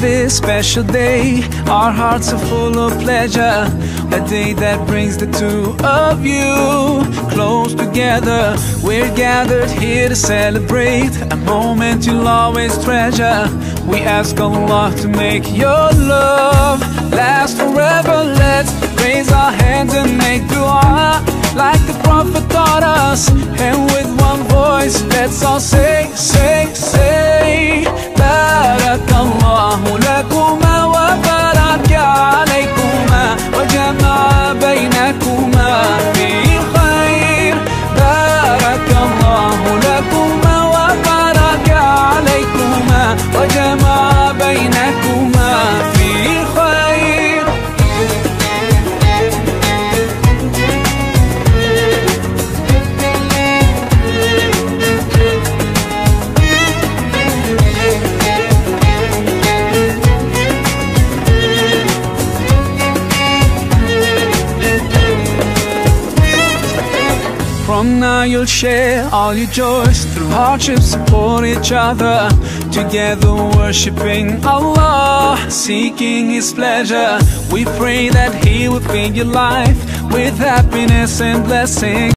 this special day, our hearts are full of pleasure. A day that brings the two of you close together. We're gathered here to celebrate a moment you'll always treasure. We ask Allah to make your love last forever. Let's raise our hands and make dua like the Prophet taught us. And with one voice, let's all say, وجمع From now you'll share all your joys Through hardships support each other Together worshipping Allah Seeking His pleasure. We pray that He will fill your life With happiness and blessing